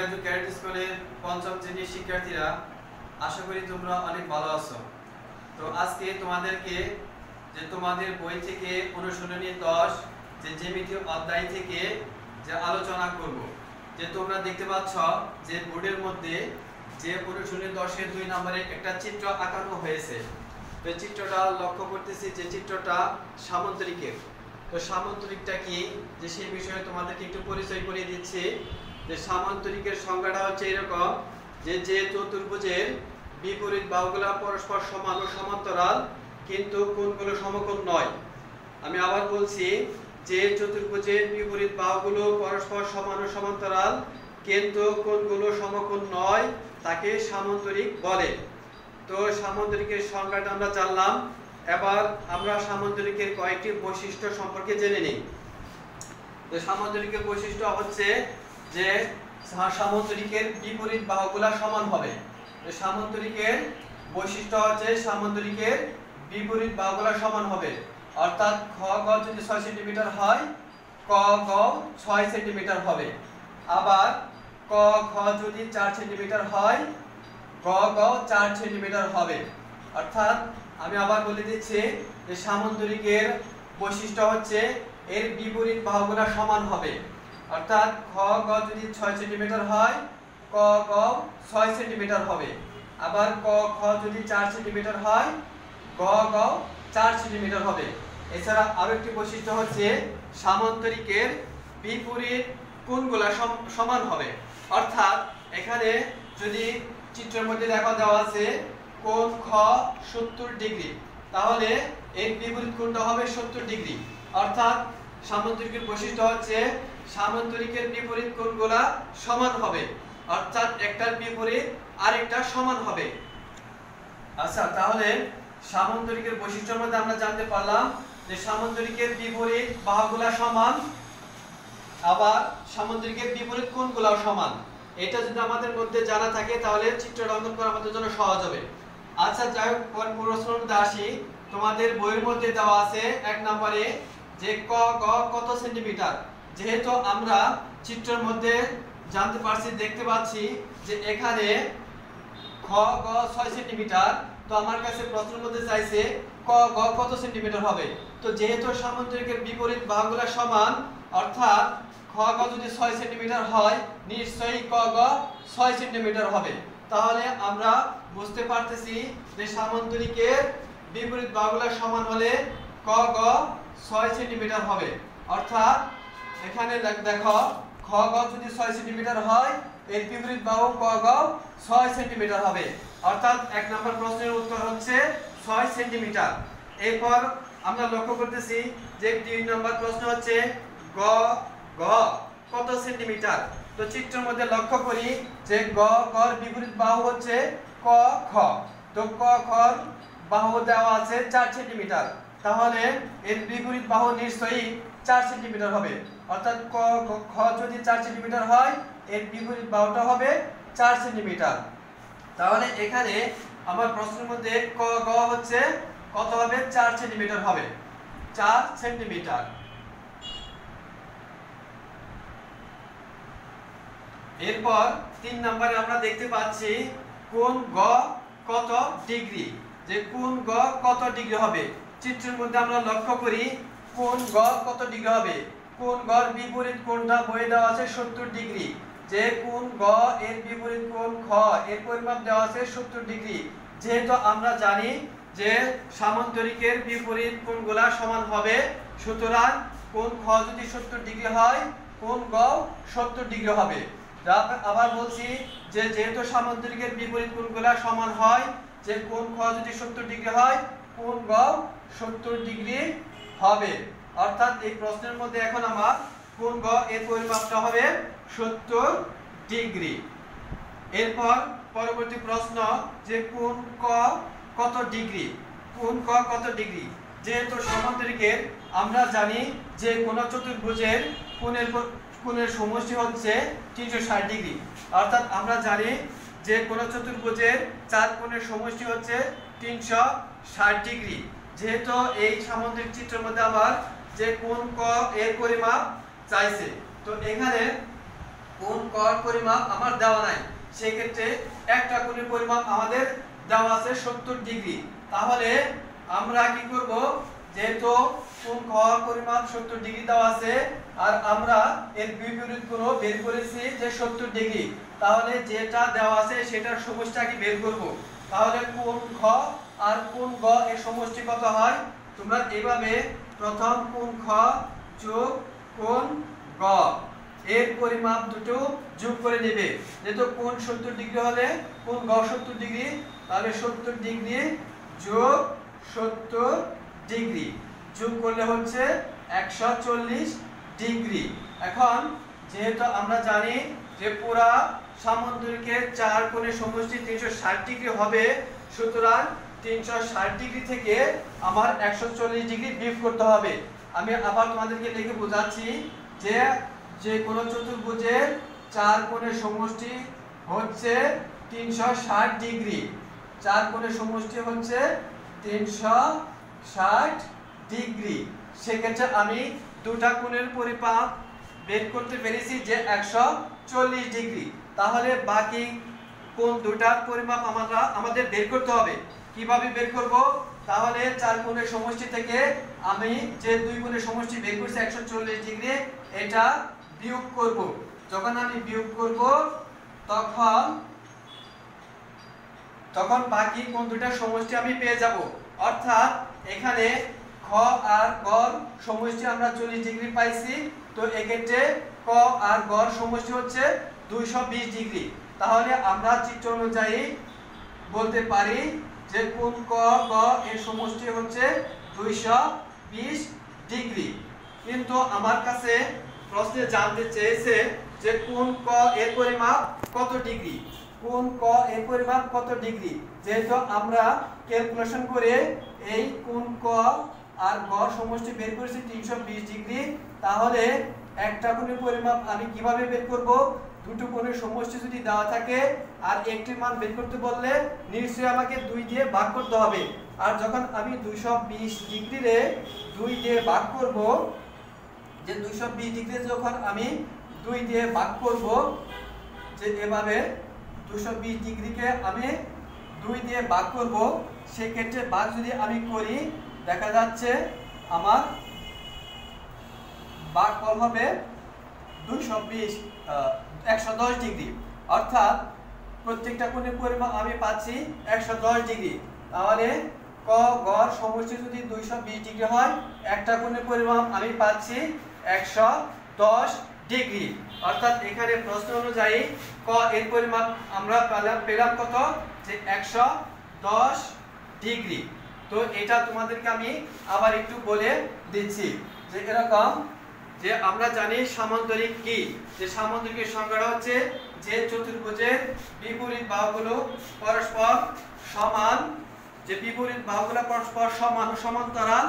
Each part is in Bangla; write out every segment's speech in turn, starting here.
রবিকান্ত ক্যারেট স্কুলের পঞ্চম শ্রেণির শিক্ষার্থীরা, আশা করি তোমরা অনেক ভালো আছো। তো আজকে তোমাদেরকে যে তোমাদের বই থেকে অনুশীলনী দশ, যে জ্যামিতি অধ্যায় থেকে যে আলোচনা করব, যে তোমরা দেখতে পাচ্ছ যে বোর্ডের মধ্যে যে অনুশীলনী দশের দুই নম্বরে একটা চিত্র আঁকানো হয়েছে। তো চিত্রটা লক্ষ্য করতেছি যে চিত্রটা সামন্তরিকের। তো সামন্তরিকটা কি? যে সেই বিষয়ে তোমাদেরকে একটু পরিচয় করিয়ে দিচ্ছি। যে সামান্তরিকের সংজ্ঞাটা হচ্ছে এরকম যে যে চতুর্ভুজের বিপরীত বাহুগুলো পরস্পর সমান ও সমান্তরাল, কিন্তু কোণগুলো সমকোণ নয়। আমি আবার বলছি যে চতুর্ভুজের বিপরীত বাহুগুলো পরস্পর সমান ও সমান্তরাল, কিন্তু কোণগুলো সমকোণ নয় তাকে সামান্তরিক বলে। তো সামান্তরিকের সংজ্ঞাটা আমরা জানলাম। এবার আমরা সামান্তরিকের কয়েকটি বৈশিষ্ট্য সম্পর্কে জেনে নিই। তো সামান্তরিকের বৈশিষ্ট্য হচ্ছে যে সামান্তরিকের বিপরীত বাহুগুলা সমান হবে। সামান্তরিকের বৈশিষ্ট্য হচ্ছে সামান্তরিকের বিপরীত বাহুগুলা সমান হবে। অর্থাৎ খ, গ যদি ছয় সেন্টিমিটার হয়, ক, গ ছয় সেন্টিমিটার হবে। আবার ক, খ যদি চার সেন্টিমিটার হয়, গ গ চার সেন্টিমিটার হবে। অর্থাৎ আমি আবার বলে দিচ্ছি যে সামান্তরিকের বৈশিষ্ট্য হচ্ছে এর বিপরীত বাহুগুলা সমান হবে। অর্থাৎ খ, গ যদি ছয় সেন্টিমিটার হয়, ক, গ ছয় সেন্টিমিটার হবে। আবার ক, খ যদি চার সেন্টিমিটার হয়, গ গ চার সেন্টিমিটার হবে। এছাড়া আরও একটি বৈশিষ্ট্য হচ্ছে সামান্তরিকের বিপরীত কোণগুলা সম- সমান হবে। অর্থাৎ এখানে যদি চিত্রের মধ্যে দেখা দেওয়া আছে, কোণ খ সত্তর ডিগ্রি, তাহলে এর বিপরীত কোণটা হবে সত্তর ডিগ্রি। অর্থাৎ সামান্তরিকের বৈশিষ্ট্য হচ্ছে সামান্তরিকের বিপরীত কোণগুলা সমান হবে। অর্থাৎ একটার বিপরীত আরেকটা সমান হবে। আচ্ছা তাহলে সামান্তরিকের বৈশিষ্ট্যের মধ্যে আমরা জানতে পারলাম যে সামান্তরিকের বিপরীত বাহুগুলা সমান, আবার সামান্তরিকের বিপরীত কোণগুলাও সমান। এটা যদি আমাদের মধ্যে জানা থাকে, তাহলে চিত্রটা অঙ্কন করা আমাদের জন্য সহজ হবে। আচ্ছা যাই হোক পরের প্রশ্নের আসি। তোমাদের বইয়ের মধ্যে দেওয়া আছে এক নম্বরে যে ক, গ কত সেন্টিমিটার? যেহেতু আমরা চিত্রের মধ্যে জানতে পারছি, দেখতে পাচ্ছি যে এখানে খ, গ ছয় সেন্টিমিটার। তো আমার কাছে প্রশ্নের মধ্যে চাইছে, ক, গ কত সেন্টিমিটার হবে? তো যেহেতু সামান্তরিকের বিপরীত বাহুগুলো সমান, অর্থাৎ খ, গ যদি ছয় সেন্টিমিটার হয়, নিশ্চয়ই ক, গ ছয় সেন্টিমিটার হবে। তাহলে আমরা বুঝতে পারতেছি যে সামান্তরিকের বিপরীত বাহুগুলো সমান হলে ক, গ ছয় সেন্টিমিটার হবে। অর্থাৎ এখানে দেখ- খ, গ যদি ছয় সেন্টিমিটার হয়, এর বিপরীত বাহু ক, গ ছয় সেন্টিমিটার হবে। অর্থাৎ এক নম্বর প্রশ্নের উত্তর হচ্ছে ছয় সেন্টিমিটার এরপর আমরা লক্ষ্য করতেছি যে দুই নম্বর প্রশ্ন হচ্ছে গ গ, কত সেন্টিমিটার তো চিত্রের মধ্যে লক্ষ্য করি যে গ গর বিপরীত বাহু হচ্ছে ক, খ। তো ক খর বাহু দেওয়া আছে চার সেন্টিমিটার তাহলে এর বিপরীত বাহু নিশ্চয়ই চার সেন্টিমিটার হবে। অর্থাৎ ক খ- যদি চার সেন্টিমিটার হয়, এর বিপরীত বাহুটা হবে চার সেন্টিমিটার। তাহলে এখানে আমার প্রশ্নের মধ্যে ক, গ হচ্ছে কত হবে? চার সেন্টিমিটার হবে। চার সেন্টিমিটার। এরপর তিন নম্বরে আমরা দেখতে পাচ্ছি কোন গ কত ডিগ্রি? যে কোন গ কত ডিগ্রি হবে? চিত্রের মধ্যে আমরা লক্ষ্য করি কোন গ কত ডিগ্রি হবে? কোন গড় বিপরীত কোণটা বয়ে দেওয়া আছে সত্তর ডিগ্রি? যে কোন গ এর বিপরীত কোণ খ, এর পরিমাপ দেওয়া আছে সত্তর ডিগ্রি। যেহেতু আমরা জানি যে সামান্তরিকের বিপরীত কোণগুলা সমান হবে, সুতরাং কোন খ যদি সত্তর ডিগ্রি হয় কোন গ সত্তর ডিগ্রি হবে। আবার বলছি যে যেহেতু সামান্তরিকের বিপরীত কোণগুলা সমান হয়, যে কোন খ যদি সত্তর ডিগ্রি হয় কোন গ সত্তর ডিগ্রি হবে। অর্থাৎ এই প্রশ্নের মধ্যে এখন আমার কোন গ এর পরিমাপটা হবে? সত্তর ডিগ্রি। এরপর পরবর্তী প্রশ্ন যে কোন ক কত ডিগ্রি? কোন ক কত ডিগ্রি? যেহেতু সমান্তরিকের, আমরা জানি যে কোন চতুর্ভুজের কোণের কোণের সমষ্টি হচ্ছে তিনশো ষাট ডিগ্রি। অর্থাৎ আমরা জানি যে কোন চতুর্ভুজের চার কোণের সমষ্টি হচ্ছে তিনশো ষাট ডিগ্রি। যেহেতু এই সামুদ্রিক চিত্রের মধ্যে আমার যে কোন ক এর পরিমাপ চাইছে, তো এখানে কোন কর পরিমাপ আমার দেওয়া নাই। সেক্ষেত্রে একটা কোণের পরিমাপ আমাদের দেওয়া আছে সত্তর ডিগ্রি। তাহলে আমরা কি করব? যেহেতু কোন কর পরিমাপ সত্তর ডিগ্রি দেওয়া আছে, আর আমরা এর বিপরীত কোণ বের করেছি যে সত্তর ডিগ্রি, তাহলে যেটা দেওয়া আছে সেটার সমষ্টিটাকে বের করব। তাহলে কোন খ আর কোন গ এর সমষ্টি কত হয়? তোমরা এইভাবে প্রথম কোন খ, যোগ কোন গ। এর পরিমাপ দুটো যোগ করে নেবে। যেহেতু কোন সত্তর ডিগ্রি হলে কোন গ সত্তর ডিগ্রি, তাহলে সত্তর ডিগ্রি যোগ সত্তর ডিগ্রি। যোগ করলে হচ্ছে একশো চল্লিশ ডিগ্রি। এখন যেহেতু আমরা জানি যে পুরা সামুদ্রিকের চার কোণের সমষ্টি তিনশো ষাট ডিগ্রি হবে, সুতরাং তিনশো ষাট ডিগ্রি থেকে আমার একশো চল্লিশ ডিগ্রি বিয়োগ করতে হবে। আমি আবার তোমাদেরকে লিখে বোঝাচ্ছি যে যে কোনো চতুর্ভুজের চার কোণের সমষ্টি হচ্ছে তিনশো ষাট ডিগ্রি। চার কোণের সমষ্টি হচ্ছে তিনশো ষাট ডিগ্রি। সেক্ষেত্রে আমি দুটা কোণের পরিমাপ বের করতে পেরেছি যে একশো চল্লিশ ডিগ্রি। তাহলে বাকি কোন দুটার পরিমাপ আমরা আমাদের বের করতে হবে। কীভাবে বের করব? তাহলে চার কোণের সমষ্টি থেকে আমি যে দুই কোণের সমষ্টি বের করছি, একশো চল্লিশ ডিগ্রি, এটা বিয়োগ করব। যখন আমি বিয়োগ করব, তখন তখন বাকি কোন দুটার সমষ্টি আমি পেয়ে যাব। অর্থাৎ এখানে খ আর গ সমষ্টি আমরা চল্লিশ ডিগ্রি পাইছি, তো এক্ষেত্রে ক আর গ সমষ্টি হচ্ছে দুইশো বিশ ডিগ্রি। তাহলে আমরা চিত্র অনুযায়ী বলতে পারি যে কোন ক গ এর সমষ্টি হচ্ছে দুইশো বিশ ডিগ্রি। কিন্তু আমার কাছে প্রশ্নে জানতে চেয়েছে যে কোন ক এর পরিমাপ কত ডিগ্রি? কোন ক এর পরিমাপ কত ডিগ্রি? যেহেতু আমরা ক্যালকুলেশন করে এই কোন ক আর গ সমষ্টি বের করেছি তিনশো বিশ ডিগ্রি, তাহলে একটা কোণের পরিমাপ আমি কীভাবে বের করব? দুটো কোণের সমষ্টি যদি দেওয়া থাকে, আর একটির মান বের করতে বললে নিশ্চয়ই আমাকে দুই দিয়ে ভাগ করতে হবে। আর যখন আমি দুইশো বিশ ডিগ্রিরে দুই দিয়ে ভাগ করব, যে দুইশো বিশ ডিগ্রি যখন আমি দুই দিয়ে ভাগ করব, যে এভাবে দুশো বিশ ডিগ্রিকে আমি দুই দিয়ে ভাগ করব, সেক্ষেত্রে ভাগ যদি আমি করি, দেখা যাচ্ছে আমার ভাগফল হবে দুইশো বিশ একশো দশ ডিগ্রি। অর্থাৎ প্রত্যেকটা কোণের পরিমাণ আমি পাচ্ছি একশো দশ ডিগ্রি। তাহলে ক গড় সমষ্টি যদি দুইশো বিশ ডিগ্রি হয়, একটা কোণের পরিমাণ আমি পাচ্ছি একশো দশ ডিগ্রি। অর্থাৎ এখানে প্রশ্ন অনুযায়ী ক এর পরিমাপ আমরা পেলাম কত? যে একশো দশ ডিগ্রি। তো এটা তোমাদেরকে আমি আবার একটু বলে দিচ্ছি যে এরকম যে আমরা জানি সামান্তরিক কি? যে সামান্তরিকের সংজ্ঞাটা হচ্ছে যে চতুর্ভুজের বিপরীত বাহুগুলো পরস্পর সমান, যে বিপরীত বাহুগুলো পরস্পর সমান সমান্তরাল।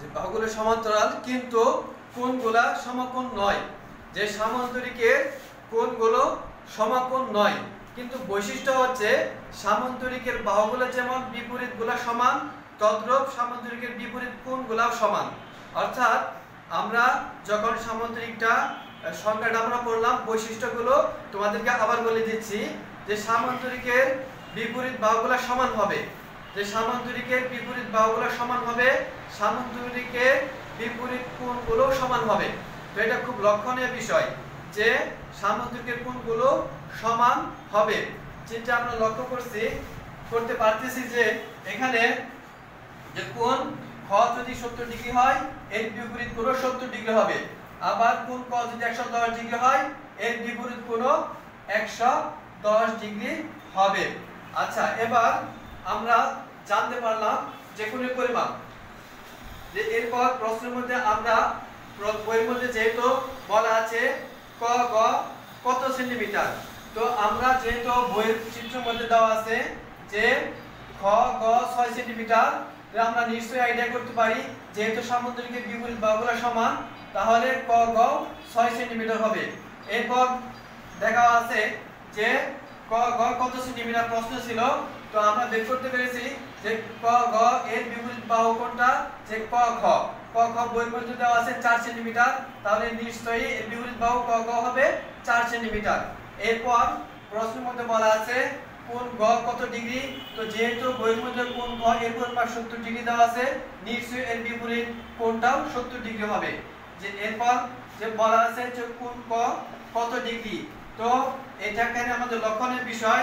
যে বাহুগুলো সমান্তরাল, কিন্তু কোণগুলা সমকোণ নয়। যে সামান্তরিকের কোণগুলো সমকোণ নয়। কিন্তু বৈশিষ্ট্য হচ্ছে সামান্তরিকের বাহুগুলো যেমন বিপরীতগুলো সমান তদ্রূপ সামান্তরিকের বিপরীত কোণগুলাও সমান। অর্থাৎ আমরা যখন সামুদ্রিকটা সংজ্ঞাটা আমরা পড়লাম বৈশিষ্ট্যগুলো তোমাদেরকে আবার বলে দিচ্ছি যে সামান্তরিকের বিপরীত বাহুগুলো সমান হবে। যে সামান্তরিকের বিপরীত বাহুগুলো সমান হবে, সামান্তরিকের বিপরীত কোণগুলো সমান হবে। তো এটা খুব লক্ষণীয় বিষয় যে সামান্তরিকের কোণগুলো সমান হবে। যেটা আমরা লক্ষ্য করছি, করতে পারতেছি যে এখানে যে কোণ খ যদি সত্তর ডিগ্রি হয়, এর বিপরীত কোণ সত্তর ডিগ্রি হবে। আবার কোন ক যদি একশো দশ ডিগ্রি হয়, এর বিপরীত কোণ একশো দশ ডিগ্রি হবে। আচ্ছা এবার আমরা জানতে পারলাম যে কোণের পরিমাপ যে এরপর প্রশ্নের মধ্যে আমরা বইয়ের মধ্যে যেহেতু বলা আছে ক, গ কত সেন্টিমিটার? তো আমরা যেহেতু বইয়ের চিত্রের মধ্যে দেওয়া আছে যে খ, গ ছয় সেন্টিমিটার আমরা নিশ্চয়ই আইডিয়া করতে পারি, যেহেতু সামুদ্রিক বিপরীত বাহুগুলো সমান, তাহলে ক গ ছয় সেন্টিমিটার হবে। এরপর দেখা আছে যে ক গ কত সেন্টিমিটার প্রশ্ন ছিল, তো আমরা বের করতে পেরেছি যে ক গ এর বিপরীত বাহু কোনটা, যে ক খ ক খ বই মধ্যে দেওয়া আছে 4 সেন্টিমিটার, তাহলে নিশ্চয়ই এর বিপরীত বাহু ক গ হবে 4 সেন্টিমিটার। এরপর প্রশ্নের মধ্যে বলা আছে কোন গ কত ডিগ্রি? তো যেহেতু বইয়ের মধ্যে কোন গ এর পরিমাপ 70 ডিগ্রি দেওয়া আছে। নিশ্চয়ই এর বিপরীত কোনটাও 70 ডিগ্রি হবে। যে এরপর যে বলা আছে যে কোন ক কত ডিগ্রি? তো এটা এখানে আমাদের লক্ষণের বিষয়?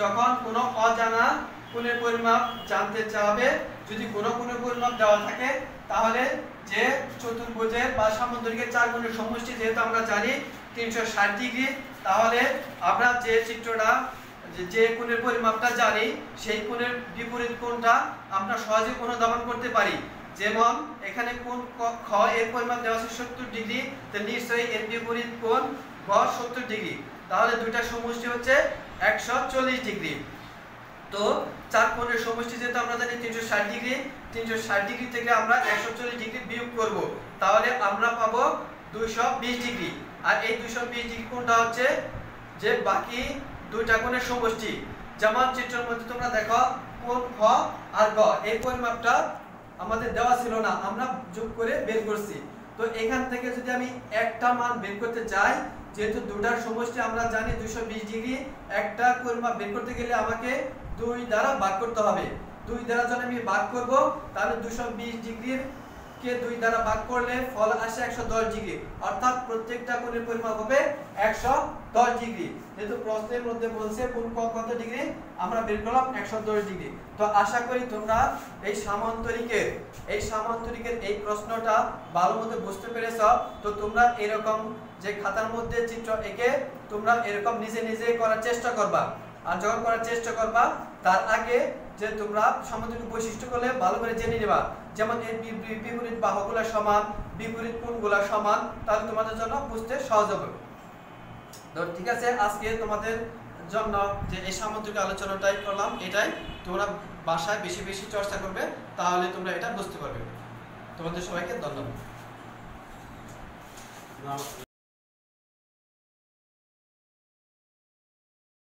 যখন কোনো অজানা কোণের পরিমাপ জানতে চাবে, যদি কোনো কোণের পরিমাপ দেওয়া থাকে, তাহলে যে চতুর্ভুজের বা সামুদ্রিকের চার কোণের সমষ্টি যেহেতু আমরা জানি, তিনশো ষাট ডিগ্রি, তাহলে আমরা যে চিত্রটা যে- যে কোণের পরিমাপটা জানি, সেই কোণের বিপরীত কোণটা আমরা সহজে অনুধাবন করতে পারি। যেমন, এখানে কোণ খ, এর পরিমাপ দেওয়া আছে সত্তর ডিগ্রি, তো নিশ্চয়ই এর বিপরীত কোণ গ, সত্তর ডিগ্রি। তাহলে দুইটা সমষ্টি হচ্ছে একশো চল্লিশ ডিগ্রি। তো চার কোণের সমষ্টি যেহেতু আমরা জানি তিনশো ষাট ডিগ্রি, তিনশো ষাট ডিগ্রি থেকে আমরা একশো চল্লিশ ডিগ্রি বিয়োগ করব। তাহলে আমরা পাবো দুইশো বিশ ডিগ্রি। আর এই দুইশো বিশ ডিগ্রি কোণটা হচ্ছে যে বাকি দুইটা কোণের সমষ্টি। যেমন চিত্রের মধ্যে তোমরা দেখো কোণ খ আর গ। এই পরিমাপটা আমাদের দেওয়া ছিল না, আমরা যোগ করে বের করছি। তো এখান থেকে যদি আমি একটা মান বের করতে চাই, যেহেতু দুটার সমষ্টি আমরা জানি দুইশো বিশ ডিগ্রি, একটা পরিমাপ বের করতে গেলে আমাকে দুই দ্বারা ভাগ করতে হবে। দুই দ্বারা যখন আমি ভাগ করব, তাহলে দুশো ডিগ্রির কে দুই দ্বারা ভাগ করলে ফল আসে একশো দশ ডিগ্রি? অর্থাৎ প্রত্যেকটা কোণের পরিমাপ হবে একশো দশ ডিগ্রি। যেহেতু প্রশ্নের মধ্যে বলছে কোন কোণ কত ডিগ্রি? আমরা বের করলাম একশো দশ ডিগ্রি। তো আশা করি তোমরা এই সামান্তরিকের এই সামান্তরিকের এই প্রশ্নটা ভালো মতো বুঝতে পেরেছ। তো তোমরা এরকম যে খাতার মধ্যে চিত্র এঁকে তোমরা এরকম নিজে নিজে করার চেষ্টা করবা। আর যখন করার চেষ্টা করবা, তার আগে যে তোমরা সামান্তরিক বৈশিষ্ট্য করলে ভালো করে জেনে নেবা। যেমন এর বিপরীত বাহুগুলা সমান বিপরীত কোণগুলা সমান, তাহলে তোমাদের জন্য বুঝতে সহজ হবে। তো ঠিক আছে, আজকে তোমাদের জন্য যে এই সামুদ্রিক আলোচনাটাই করলাম, এটাই তোমরা বাসায় বেশি বেশি চর্চা করবে, তাহলে তোমরা এটা বুঝতে পারবে। তোমাদের সবাইকে ধন্যবাদ।